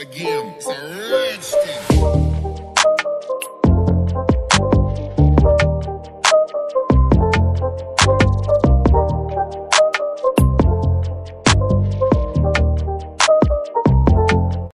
again. It's a rich.